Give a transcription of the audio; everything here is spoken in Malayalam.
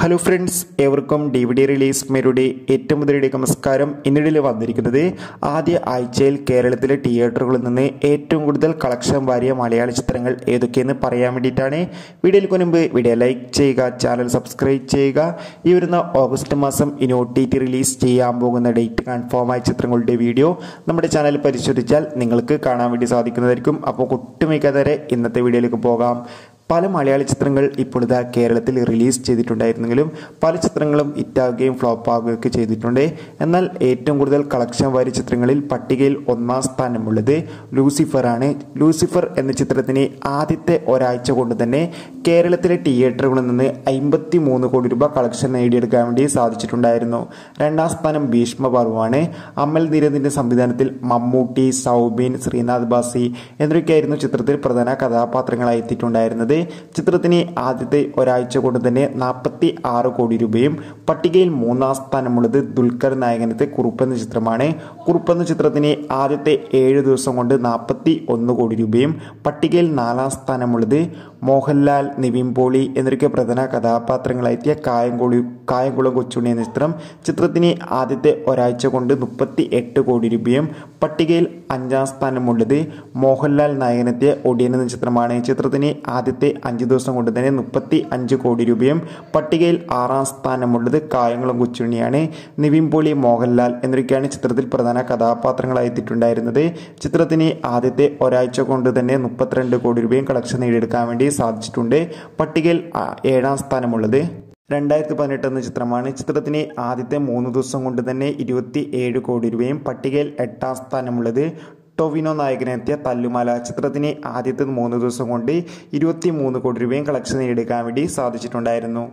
ഹലോ ഫ്രണ്ട്സ് ഏവർക്കും ഡി വി ഡി റിലീസ് മേരുടെ ഏറ്റവും മുതലേ നമസ്കാരം. ഇന്നിടയിൽ വന്നിരിക്കുന്നത് ആദ്യ ആഴ്ചയിൽ കേരളത്തിലെ തിയേറ്ററുകളിൽ നിന്ന് ഏറ്റവും കൂടുതൽ കളക്ഷൻ വാരിയ മലയാള ചിത്രങ്ങൾ ഏതൊക്കെയെന്ന് പറയാൻ വേണ്ടിയിട്ടാണ്. വീഡിയോയിൽ മുൻപ് വീഡിയോ ലൈക്ക് ചെയ്യുക ചാനൽ സബ്സ്ക്രൈബ് ചെയ്യുക. ഈ വരുന്ന ഓഗസ്റ്റ് മാസം ഇനി ഒ ടി ടി റിലീസ് ചെയ്യാൻ പോകുന്ന ഡേറ്റ് കൺഫേം ആയ ചിത്രങ്ങളുടെ വീഡിയോ നമ്മുടെ ചാനൽ പരിശോധിച്ചാൽ നിങ്ങൾക്ക് കാണാൻ വേണ്ടി സാധിക്കുന്നതായിരിക്കും. അപ്പോൾ ഒട്ടുമിക്കാതെ ഇന്നത്തെ വീഡിയോയിലേക്ക് പോകാം. പല മലയാള ചിത്രങ്ങൾ ഇപ്പോൾ ഇതാ കേരളത്തിൽ റിലീസ് ചെയ്തിട്ടുണ്ടായിരുന്നെങ്കിലും പല ചിത്രങ്ങളും ഹിറ്റാകുകയും ഫ്ലോപ്പ് ആകുകയൊക്കെ ചെയ്തിട്ടുണ്ട്. എന്നാൽ ഏറ്റവും കൂടുതൽ കളക്ഷൻ വാരി ചിത്രങ്ങളിൽ പട്ടികയിൽ ഒന്നാം സ്ഥാനമുള്ളത് ലൂസിഫർ ആണ്. ലൂസിഫർ എന്ന ചിത്രത്തിന് ആദ്യത്തെ ഒരാഴ്ച കൊണ്ട് തന്നെ കേരളത്തിലെ തിയേറ്ററുകളിൽ നിന്ന് അമ്പത്തി മൂന്ന് കോടി രൂപ കളക്ഷൻ നേടിയെടുക്കാൻ വേണ്ടി സാധിച്ചിട്ടുണ്ടായിരുന്നു. രണ്ടാം സ്ഥാനം ഭീഷ്മപർവമാണ് അമൽ നീരദിന്റെ സംവിധാനത്തിൽ മമ്മൂട്ടി സൗബിൻ ശ്രീനാഥ് ബാസി എന്നിവയൊക്കെയായിരുന്നു ചിത്രത്തിൽ പ്രധാന കഥാപാത്രങ്ങളായി എത്തിയിട്ടുണ്ടായിരുന്നത്. ചിത്രത്തിന് ആദ്യത്തെ ഒരാഴ്ച കൊണ്ട് തന്നെ നാൽപ്പത്തി ആറ് കോടി രൂപയും പട്ടികയിൽ മൂന്നാം സ്ഥാനമുള്ളത് ദുൽഖർ നായകനത്തെ കുറുപ്പ് എന്ന ചിത്രമാണ്. കുറുപ്പ് എന്ന ചിത്രത്തിന് ആദ്യത്തെ ഏഴ് ദിവസം കൊണ്ട് നാൽപ്പത്തി ഒന്ന് കോടി രൂപയും പട്ടികയിൽ നാലാം സ്ഥാനമുള്ളത് മോഹൻലാൽ നിവിൻ പോളി എന്നിവയ്ക്ക് പ്രധാന കഥാപാത്രങ്ങളായെത്തിയ കായംകുളി കായംകുളം കൊച്ചുണ്ണി എന്ന ചിത്രം ചിത്രത്തിന് ആദ്യത്തെ ഒരാഴ്ച കൊണ്ട് മുപ്പത്തി എട്ട് കോടി രൂപയും പട്ടികയിൽ അഞ്ചാം സ്ഥാനമുള്ളത് മോഹൻലാൽ നായകനെത്തിയ ഒടിയൻ എന്ന ചിത്രമാണ്. ചിത്രത്തിന് ആദ്യത്തെ അഞ്ച് ദിവസം കൊണ്ട് തന്നെ മുപ്പത്തി അഞ്ച് കോടി രൂപയും പട്ടികയിൽ ആറാം സ്ഥാനമുള്ളത് കായംകുളം കൊച്ചുണ്ണിയാണ്. നിവിൻ പോളി മോഹൻലാൽ എന്നിവയ്ക്കാണ് ചിത്രത്തിൽ പ്രധാന കഥാപാത്രങ്ങളായി എത്തിയിട്ടുണ്ടായിരുന്നത്. ചിത്രത്തിന് ആദ്യത്തെ ഒരാഴ്ച കൊണ്ട് തന്നെ മുപ്പത്തിരണ്ട് കോടി രൂപയും കളക്ഷൻ നേടിയെടുക്കാൻ വേണ്ടി സാധിച്ചിട്ടുണ്ട്. പട്ടികയിൽ ഏഴാം സ്ഥാനമുള്ളത്. രണ്ടായിരത്തി പതിനെട്ട് എന്ന ചിത്രമാണ്. ചിത്രത്തിന് ആദ്യത്തെ മൂന്ന് ദിവസം കൊണ്ട് തന്നെ ഇരുപത്തി ഏഴ് കോടി രൂപയും പട്ടികയിൽ എട്ടാം സ്ഥാനമുള്ളത് ടൊവിനോ നായകനെത്തിയ തല്ലുമാല ചിത്രത്തിന് ആദ്യത്തെ മൂന്ന് ദിവസം കൊണ്ട് ഇരുപത്തി മൂന്ന് കോടി രൂപയും കളക്ഷൻ നേടിയെടുക്കാൻ വേണ്ടി സാധിച്ചിട്ടുണ്ടായിരുന്നു.